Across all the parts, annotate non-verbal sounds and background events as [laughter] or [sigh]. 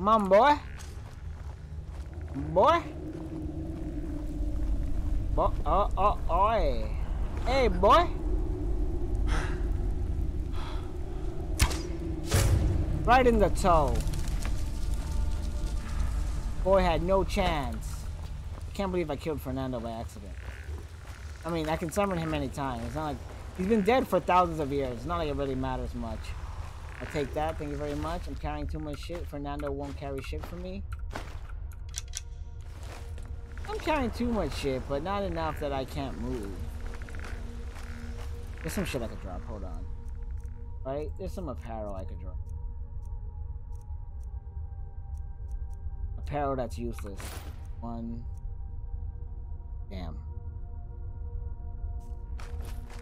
Come on, boy. Boy. Boy. Oh, oh, oi. Hey, boy. Right in the toe. Boy had no chance. Can't believe I killed Fernando by accident. I mean, I can summon him anytime. It's not like... He's been dead for thousands of years. It's not like it really matters much. I'll take that. Thank you very much. I'm carrying too much shit. Fernando won't carry shit for me. I'm carrying too much shit, but not enough that I can't move. There's some shit I could drop. Hold on. Right? There's some apparel I could drop. Apparel that's useless. One. Damn.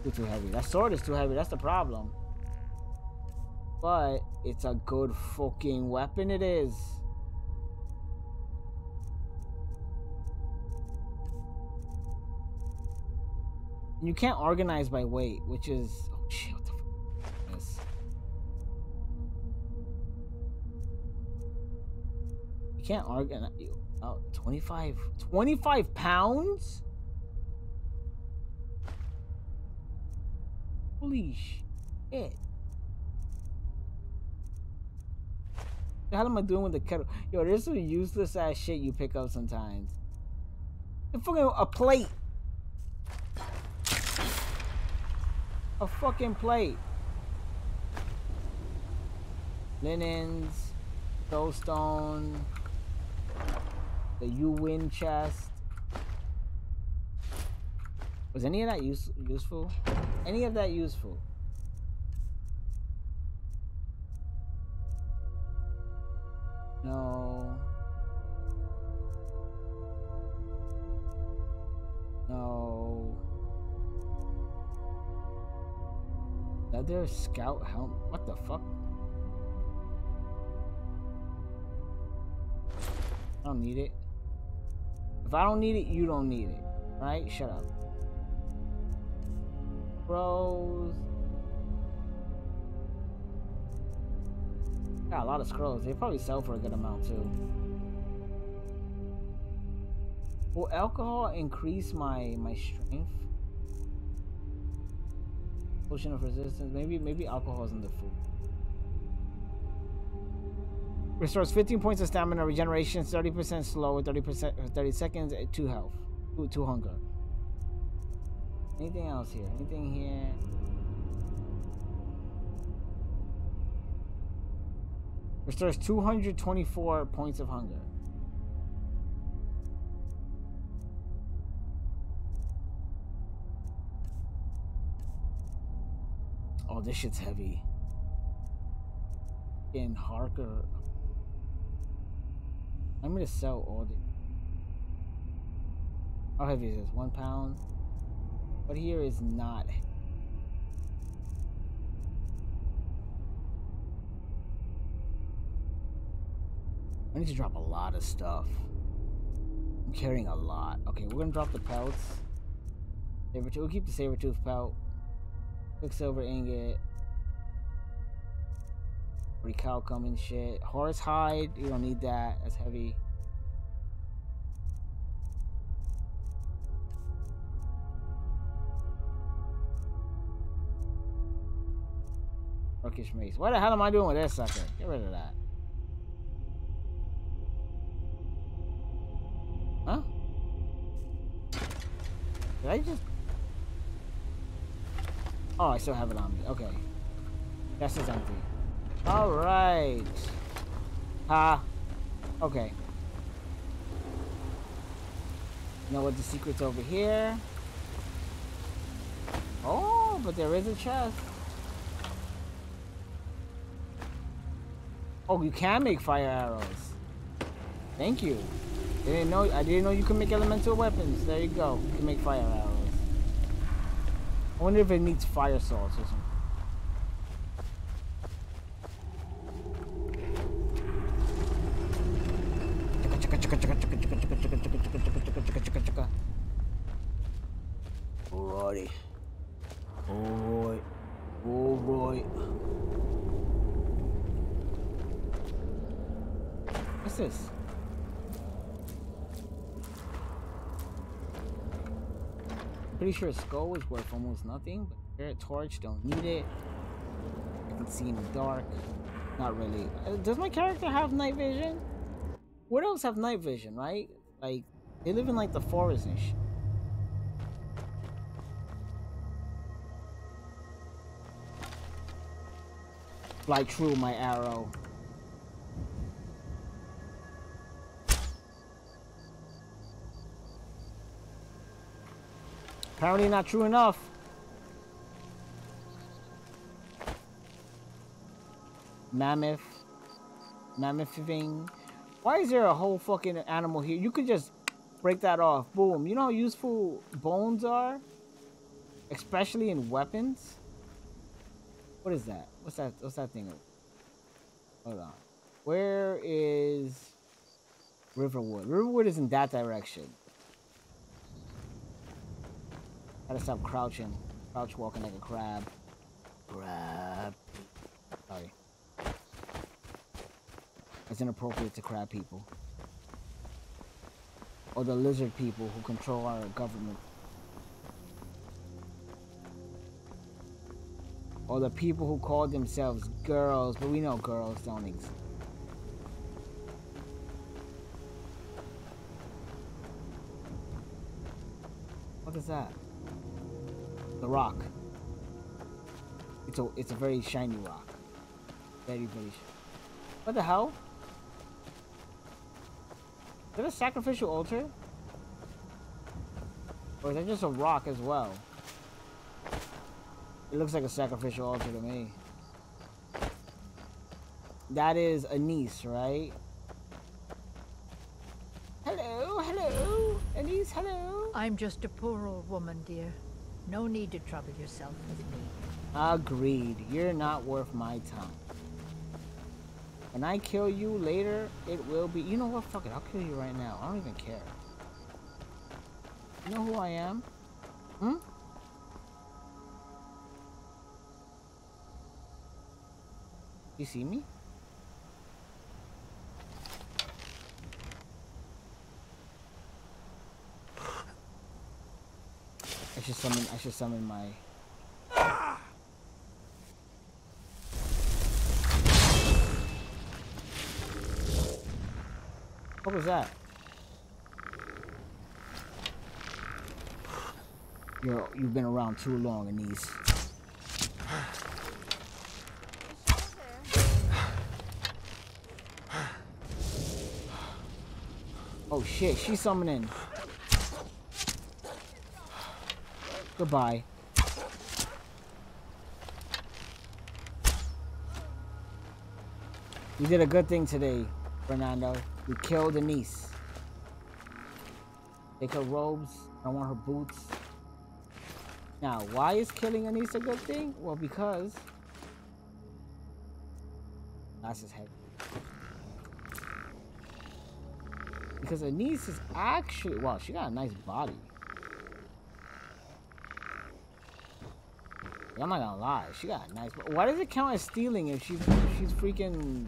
Too, too heavy. That sword is too heavy. That's the problem. But it's a good fucking weapon it is. You can't organize by weight, which is oh shit, what the fuck is this? You can't organize oh 25 25 pounds? Holy shit. The hell am I doing with the kettle? Yo, there's some useless ass shit you pick up sometimes. A fucking a plate. A fucking plate. Linens, soulstone, the U win chest. Was any of that use useful? Any of that useful? No. No. Leather scout helmet. What the fuck? I don't need it. If I don't need it, you don't need it. Right? Shut up. Bros. Got a lot of scrolls. They probably sell for a good amount too. Will alcohol increase my my strength? Potion of resistance. Maybe maybe alcohol is in the food. Restores 15 points of stamina, regeneration, 30% slow, 30% uh, 30 seconds, uh, 2 health, 2, two hunger. Anything else here? Anything here? Restores 224 points of hunger. Oh, this shit's heavy. In Harker. I'm gonna sell all the. How heavy is this? One pound? But here is not. I need to drop a lot of stuff. I'm carrying a lot. Okay, we're gonna drop the pelts. Saber we'll keep the saber tooth pelt. Quicksilver ingot. Recalcum and shit. Horse hide, you don't need that. That's heavy. Orcish mace. What the hell am I doing with this sucker? Get rid of that. Did I just... Oh, I still have it on me. Okay. That's just empty. Alright. Ah. Okay. You know what the secret's over here? Oh, but there is a chest. Oh, you can make fire arrows. Thank you. I didn't know. I didn't know you could make elemental weapons. There you go. You can make fire arrows. I wonder if it needs fire salts or something. Alrighty. Alright. Alright. What's this? Pretty sure skull is worth almost nothing, but spirit torch, don't need it. I can see in the dark. Not really. Uh, does my character have night vision? What else have night vision, right? Like, they live in like the forest and shit. Fly true, my arrow. Apparently not true enough. Mammoth. Mammoth thing. Why is there a whole fucking animal here? You could just break that off. Boom. You know how useful bones are? Especially in weapons? What is that? What's that? What's that thing? Hold on. Where is Riverwood? Riverwood is in that direction. Gotta stop crouching. Crouch walking like a crab. Crab. Sorry. It's inappropriate to crab people. Or the lizard people who control our government. Or the people who call themselves girls, but we know girls don't exist. What is that? The rock. It's a it's a very shiny rock. Very very. What the hell? Is that a sacrificial altar? Or is that just a rock as well? It looks like a sacrificial altar to me. That is Anise, right? Hello, hello. Anise, hello. I'm just a poor old woman, dear. No need to trouble yourself with me. Agreed. You're not worth my time. When I kill you later, it will be... You know what? Fuck it. I'll kill you right now. I don't even care. You know who I am? Hmm? You see me? I should summon I should summon my What was that? You're you've been around too long in these. Oh shit, she's summoning. Goodbye. You did a good thing today, Fernando. You killed Anise. Take her robes. I want her boots. Now, why is killing Anise a good thing? Well, because... That's his head. Because Anise is actually... Wow, she got a nice body. I'm not gonna lie, she got nice. Why does it count as stealing if she's she's freaking?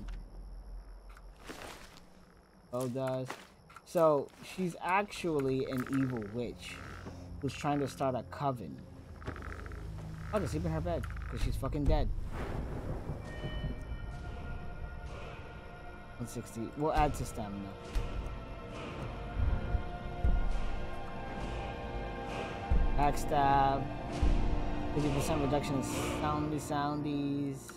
Oh, does. So she's actually an evil witch who's trying to start a coven. Oh, to sleep in her bed because she's fucking dead. 160. We'll add to stamina. Backstab. 50% reduction in soundy soundies.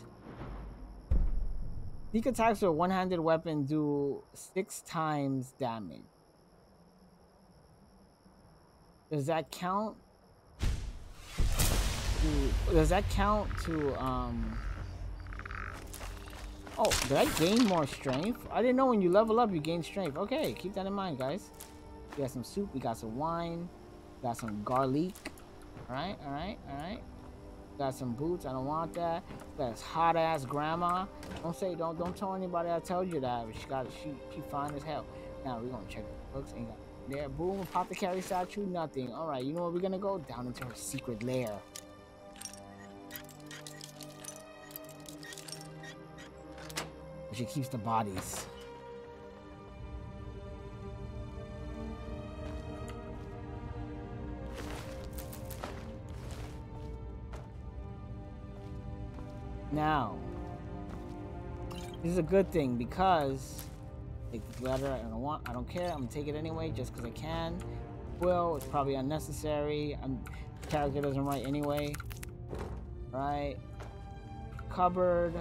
Sneak attacks with a one-handed weapon do six times damage. Does that count? To, does that count to um? Oh, did I gain more strength? I didn't know when you level up you gain strength. Okay, keep that in mind, guys. We got some soup. We got some wine. Got some garlic. Alright, alright, alright. Got some boots. I don't want that. That's hot ass grandma. Don't say don't don't tell anybody I told you that. But She got she she fine as hell. Now we're gonna check the books. Ain't got there. Boom, apothecary statue, nothing. Alright, you know where we're gonna go? Down into her secret lair. She keeps the bodies. Is a good thing because this letter. I don't want. I don't care. I'm gonna take it anyway, just because I can. Will. It's probably unnecessary. I'm character doesn't write anyway. Right. Cupboard.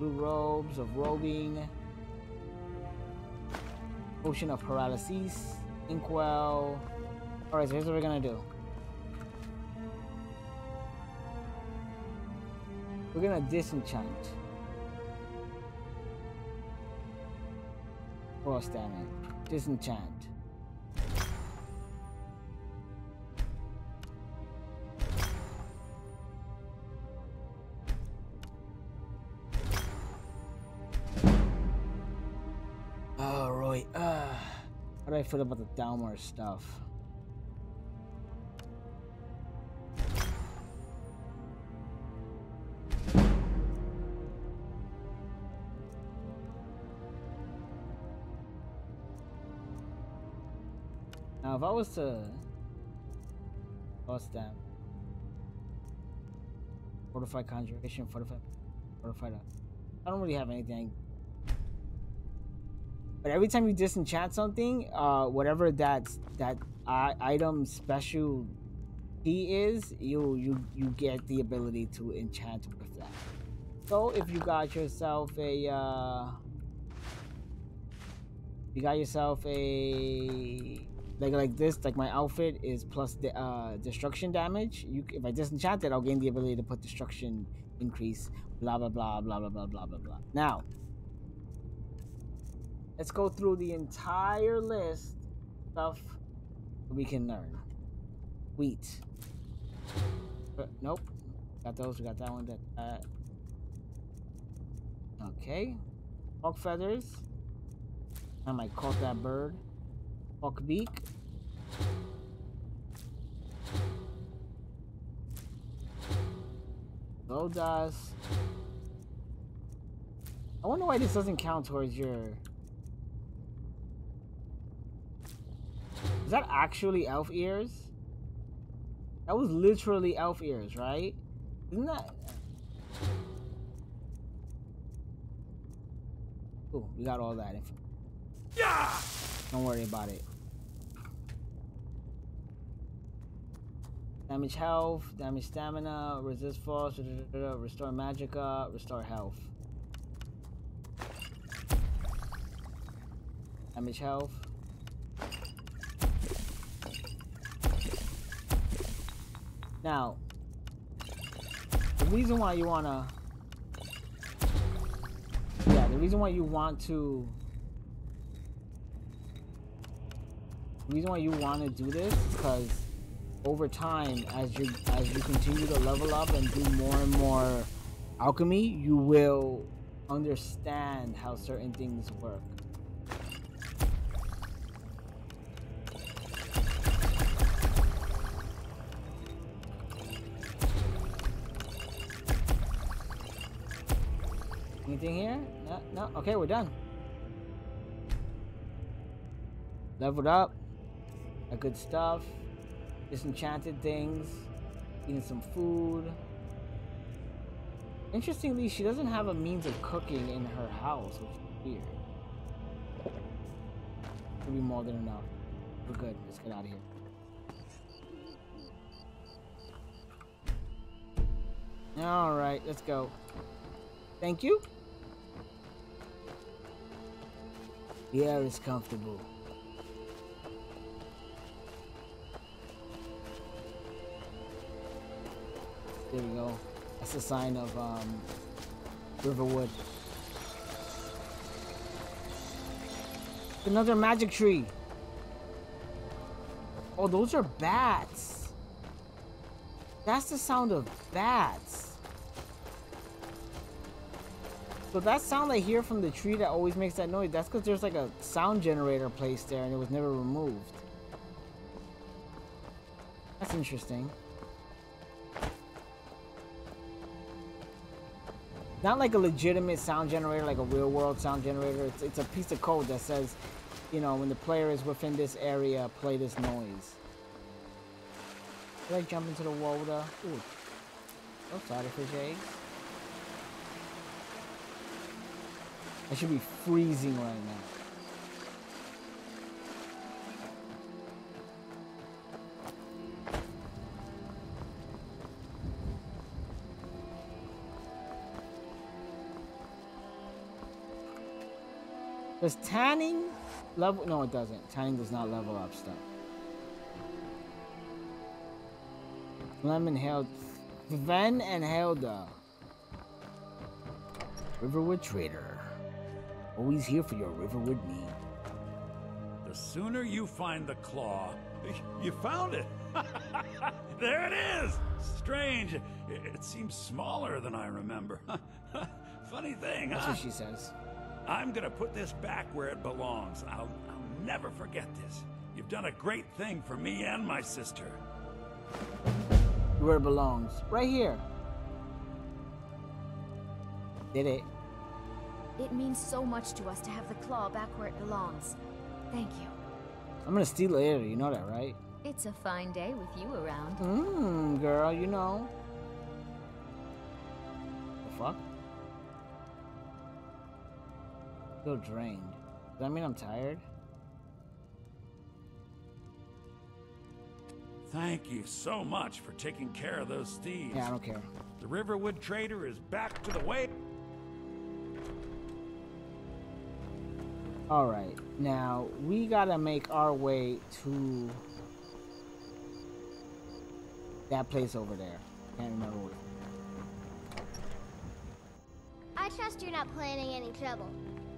Blue robes of robing. Potion of paralysis. Inkwell. Alright, so here's what we're gonna do. We're gonna disenchant. Cross damage. Disenchant. Roy. Uh, how do I feel about the downward stuff? If I was to... What's that? Fortified conjuration, fortified... Fortified... I don't really have anything. But every time you disenchant something, uh, whatever that that uh, item special key is, you you you get the ability to enchant with that. So if you got yourself a, uh, you got yourself a like like this, like my outfit is plus the uh, destruction damage. You if I disenchant it, I'll gain the ability to put destruction increase. Blah blah blah blah blah blah blah blah blah. Now Let's go through the entire list of stuff we can learn. Wheat. Uh, nope. Got those. We got that one. That. Uh, okay. Hawk feathers. I might call that bird. Low dust. I wonder why this doesn't count towards your Is that actually elf ears? That was literally elf ears, right? Isn't that... Cool, we got all that info. Yeah! Don't worry about it. Damage health, damage stamina, resist force, restore magicka, restore health. Damage health. Now, the reason why you wanna, yeah, the reason why you want to, the reason why you want to do this because over time, as you as you continue to level up and do more and more alchemy, you will understand how certain things work. Anything here? No, no. Okay, we're done. Leveled up. Got good stuff. Disenchanted things. Eating some food. Interestingly, she doesn't have a means of cooking in her house, which is weird. Could be more than enough. We're good. Let's get out of here. Alright, let's go. Thank you. The air is comfortable. There we go. That's a sign of um, Riverwood. Another magic tree. Oh, those are bats. That's the sound of bats. So that sound I hear from the tree that always makes that noise, that's because there's like a sound generator placed there and it was never removed. That's interesting. not like a legitimate sound generator, like a real world sound generator. It's, it's a piece of code that says, you know, when the player is within this area, play this noise. Like I jump into the wall. Ooh. Oh, sorry for eggs. I should be freezing right now. Does tanning level? No, it doesn't. Tanning does not level up stuff. Lemon Hill, Ven and Hilda. Riverwood Trader. Always here for your Riverwood need. The sooner you find the claw, [laughs] you found it. [laughs] there it is. Strange. It, it seems smaller than I remember. [laughs] Funny thing, That's huh? what she says. I'm gonna put this back where it belongs. I'll, I'll never forget this. You've done a great thing for me and my sister. Where it belongs. Right here. Did it. It means so much to us to have the claw back where it belongs. Thank you. I'm gonna steal it later, you know that, right? It's a fine day with you around. Mmm, girl, you know. The fuck? Feel drained. Does that mean I'm tired? Thank you so much for taking care of those thieves. Yeah, I don't care. The Riverwood Trader is back to the way. Alright, now we gotta make our way to that place over there. Can't remember what. I trust you're not planning any trouble.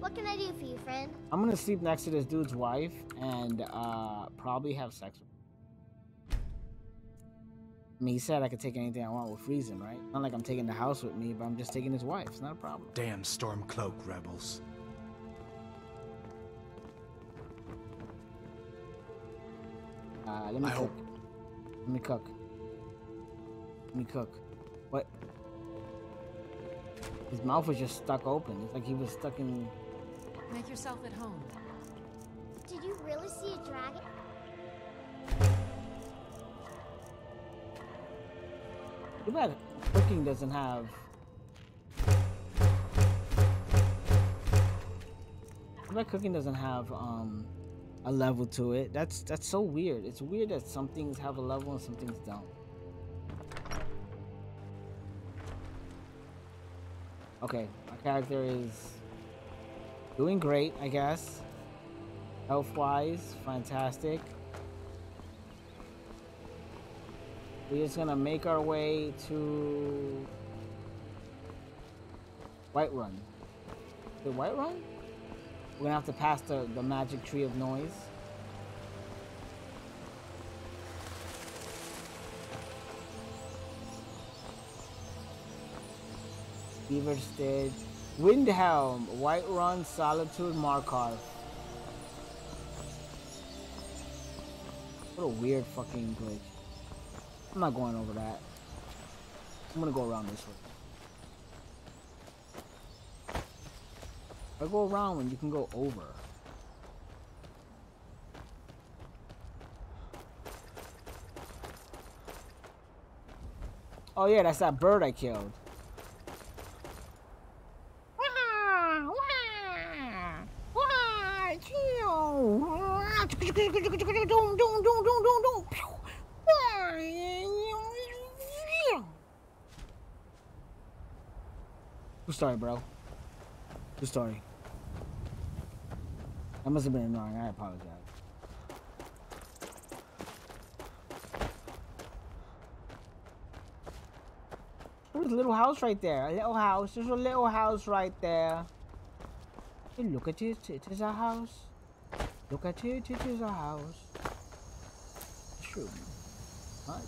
What can I do for you, friend? I'm gonna sleep next to this dude's wife and uh probably have sex with her. I mean, he said I could take anything I want with freezing, right? Not like I'm taking the house with me, but I'm just taking his wife. It's not a problem. Damn Stormcloak rebels. Uh, let me I cook. hope- Let me cook. Let me cook. What? His mouth was just stuck open. It's like he was stuck in. Make yourself at home. Did you really see a dragon? Too bad cooking doesn't have. Too bad cooking doesn't have um a level to it. That's that's so weird. It's weird that some things have a level and some things don't. Okay, my character is doing great, I guess. Health wise, fantastic. We're just gonna make our way to Whiterun. The Whiterun? We're gonna have to pass the, the magic tree of noise. Beaverstead. Windhelm, Whiterun, Solitude, Markarth. What a weird fucking glitch. I'm not going over that. I'm gonna go around this way. I go around when you can go over. Oh yeah, that's that bird I killed. Story, bro. True story. That must have been annoying. I apologize. There's a little house right there. A little house. There's a little house right there. Hey, look at it. It is a house. Look at it. It is a house. Shroom. Much.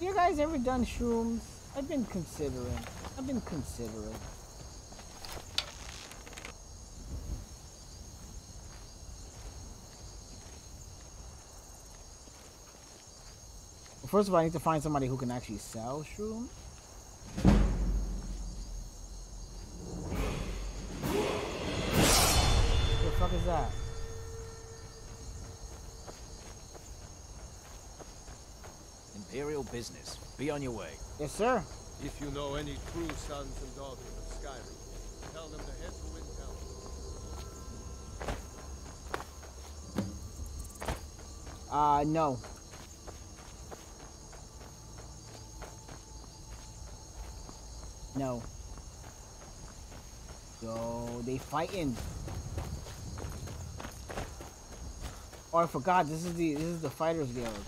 You guys ever done shrooms? I've been considering. I've been considering. First of all, I need to find somebody who can actually sell shrooms. What the fuck is that? Imperial business. Be on your way. Yes, sir. If you know any true sons and daughters of Skyrim, Tell them to head for Windhelm. Uh, no. No. So, they fighting. Oh, I forgot. This is the this is the fighters guild.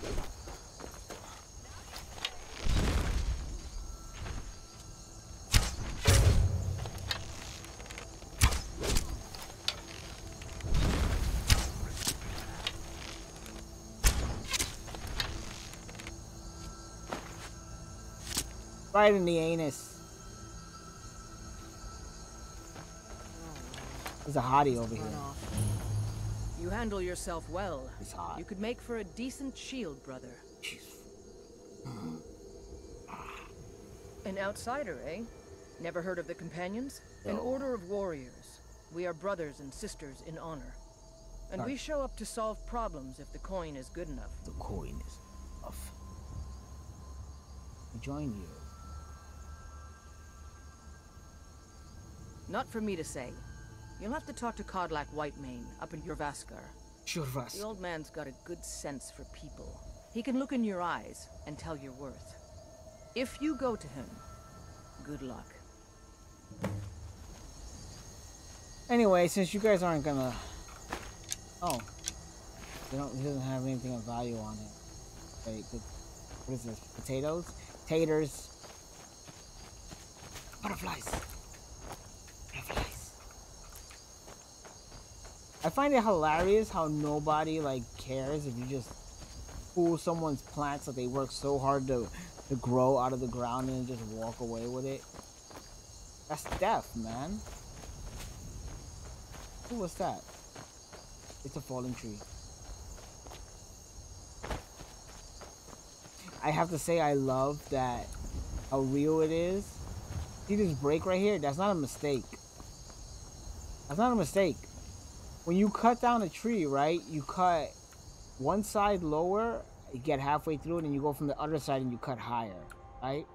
Right in the anus. There's a hottie over here. You handle yourself well. He's hot. You could make for a decent shield, brother. [sighs] An outsider, eh? Never heard of the Companions? An order of warriors. We are brothers and sisters in honor. And we show up to solve problems if the coin is good enough. The coin is off. I joined you. Not for me to say. You'll have to talk to Kodlak Whitemane up in Jorrvaskr. Sure, Russ. The old man's got a good sense for people. He can look in your eyes and tell your worth. If you go to him, good luck. Anyway, since you guys aren't gonna... Oh. They don't, he doesn't have anything of value on it. Okay, good. What is this? Potatoes? Taters. Butterflies. I find it hilarious how nobody, like, cares if you just pull someone's plants that they work so hard to, to grow out of the ground and just walk away with it. That's death, man. Who was that? It's a fallen tree. I have to say I love that how real it is. See this break right here? That's not a mistake. That's not a mistake. When you cut down a tree, right? You cut one side lower, you get halfway through it, and you go from the other side and you cut higher, right?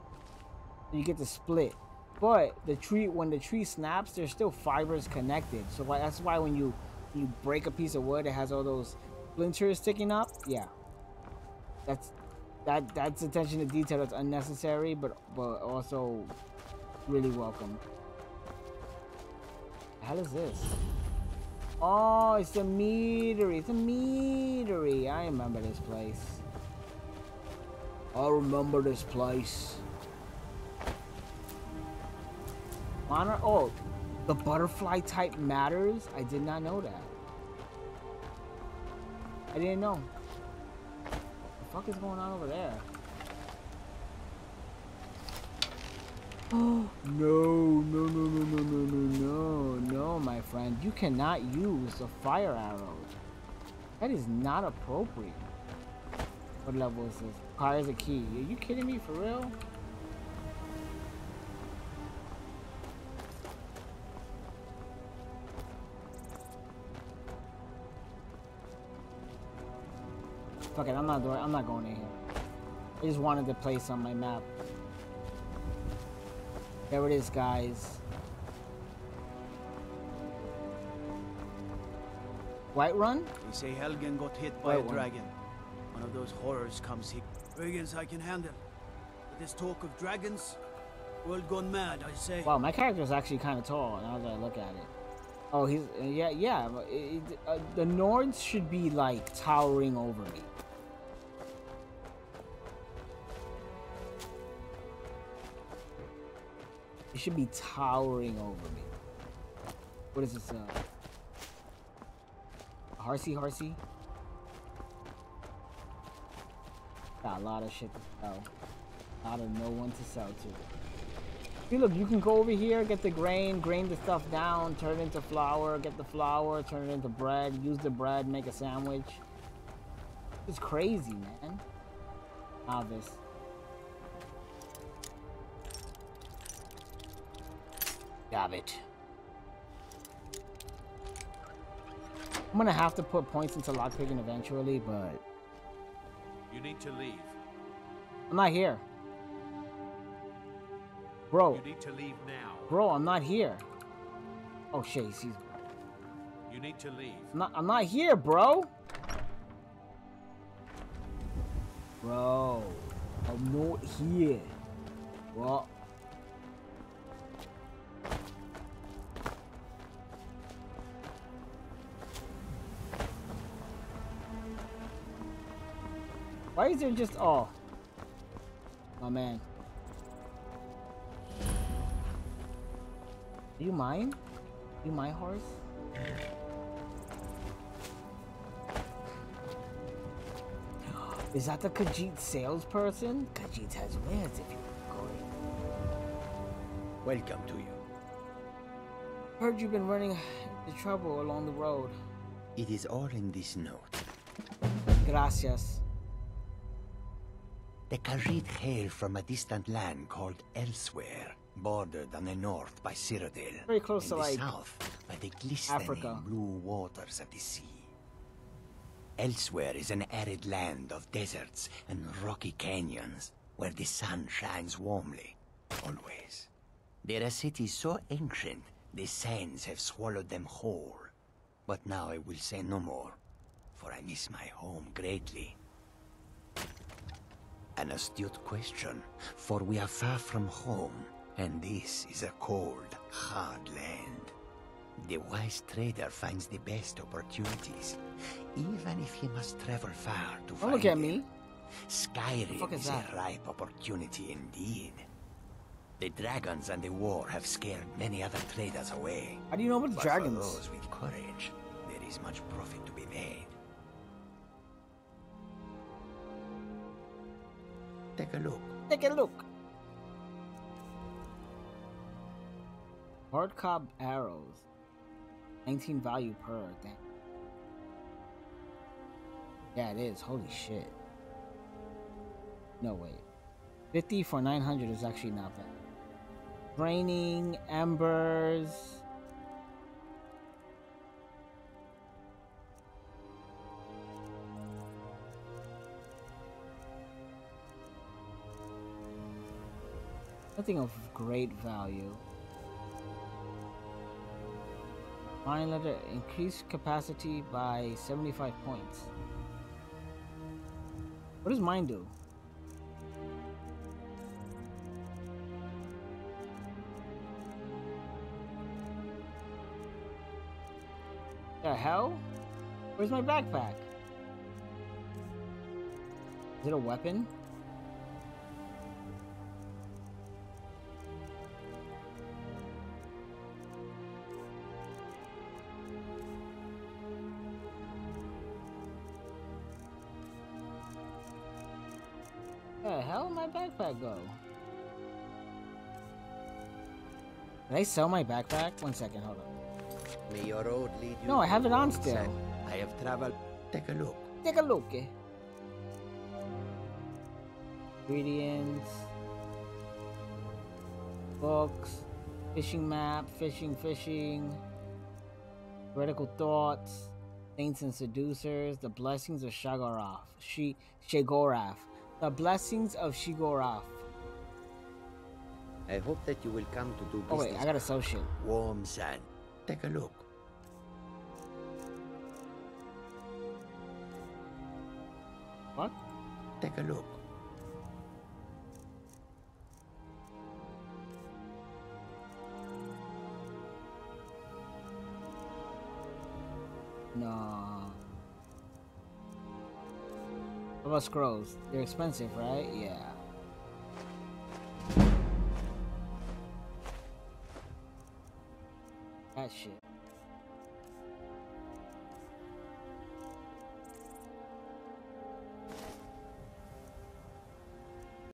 You get the split. But the tree, when the tree snaps, there's still fibers connected. So that's why when you you break a piece of wood, it has all those splinters sticking up. Yeah, that's that that's attention to detail that's unnecessary, but but also really welcome. How is this? Oh, it's a meadery. It's a meadery. I remember this place. I remember this place. Honor. Oh, the butterfly type matters. I did not know that. I didn't know. What the fuck is going on over there? No no no no no no no no my friend. You cannot use the fire arrow. That is not appropriate. What level is this? Requires a key. Are you kidding me for real? Fuck it, I'm not doing I'm not going in here. I just wanted to place on my map. There it is, guys. Whiterun? They say Helgen got hit by Right a one. dragon. One of those horrors comes here. Dragons I can handle. But this talk of dragons, world gone mad, I say. Wow, my character is actually kind of tall now that I look at it. Oh, he's uh, yeah, yeah. It, it- uh, the Nords should be like towering over me. It should be towering over me. What is this? Uh, Harsey, Harsey. Got a lot of shit to sell. A lot of no one to sell to. See, look, you can go over here, get the grain, grain the stuff down, turn it into flour, get the flour, turn it into bread, use the bread, make a sandwich. It's crazy, man. Novice. Got it. I'm gonna have to put points into lockpicking eventually, but You need to leave. I'm not here. Bro, You need to leave now. bro, I'm not here. Oh shit, he sees. You need to leave. I'm not, I'm not here, bro. Bro, I'm not here. What? Why is there just oh my man? Do you mind? You my horse? Is that the Khajiit salesperson? Khajiit has wares if you're going. Welcome to you. Heard you've been running into trouble along the road. It is all in this note. Gracias. The Khajiit hail from a distant land called Elsewhere, bordered on the north by Cyrodiil. Very close and to, the like, south by the glistening Africa. blue waters of the sea. Elsewhere is an arid land of deserts and rocky canyons, where the sun shines warmly, always. There are cities so ancient, the sands have swallowed them whole. But now I will say no more, for I miss my home greatly. An astute question, for we are far from home, and this is a cold, hard land. The wise trader finds the best opportunities, even if he must travel far to Don't find look at them. me. Skyrim is is, a ripe opportunity indeed. The dragons and the war have scared many other traders away. How do you know about But dragons? For those with courage, there is much profit to be made. Take a look. Take a look. Hard cob arrows. 19 value per. Damn. Yeah, it is. Holy shit. No, wait. 50 for 900 is actually not bad. Draining, embers. Nothing of great value. Mine letter increase capacity by 75 points. What does mine do? The hell? Where's my backpack? Is it a weapon? Backpack go? Did I sell my backpack? One second, hold on. May your road lead you No, I have it on still. side. I have traveled. Take a look. Take a look. eh? Ingredients. Books. Fishing map. Fishing, fishing. Heretical thoughts. Saints and seducers. The blessings of Sheogorath. She Sheogorath. The blessings of Sheogorath. I hope that you will come to do business. Oh wait, I got a sell shit. Warm sand. Take a look. What? Take a look. No. What about scrolls? They're expensive, right? Yeah. That shit.